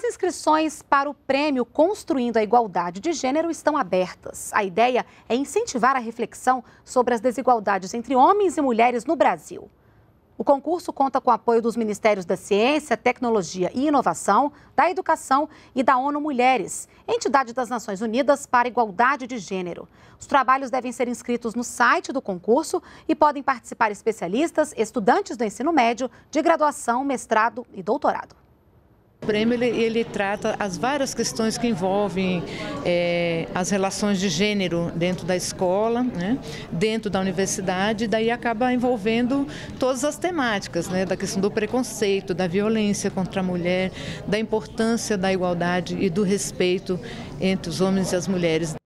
As inscrições para o prêmio Construindo a Igualdade de Gênero estão abertas. A ideia é incentivar a reflexão sobre as desigualdades entre homens e mulheres no Brasil. O concurso conta com o apoio dos Ministérios da Ciência, Tecnologia e Inovação, da Educação e da ONU Mulheres, entidade das Nações Unidas para a Igualdade de Gênero. Os trabalhos devem ser inscritos no site do concurso e podem participar especialistas, estudantes do ensino médio, de graduação, mestrado e doutorado. O prêmio ele, ele, trata as várias questões que envolvem é, as relações de gênero dentro da escola, né, dentro da universidade, e daí acaba envolvendo todas as temáticas, né, da questão do preconceito, da violência contra a mulher, da importância da igualdade e do respeito entre os homens e as mulheres.